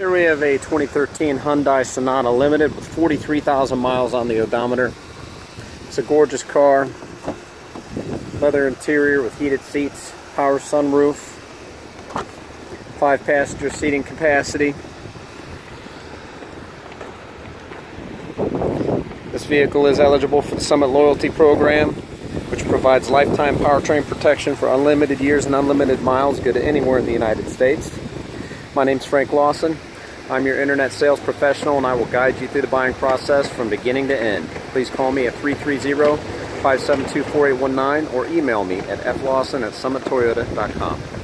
Here we have a 2013 Hyundai Sonata Limited with 43,000 miles on the odometer. It's a gorgeous car. Leather interior with heated seats, power sunroof, five passenger seating capacity. This vehicle is eligible for the Summit Loyalty Program, which provides lifetime powertrain protection for unlimited years and unlimited miles, good anywhere in the United States. My name is Frank Lawson. I'm your internet sales professional and I will guide you through the buying process from beginning to end. Please call me at 330-572-4819 or email me at flawson at summittoyota.com.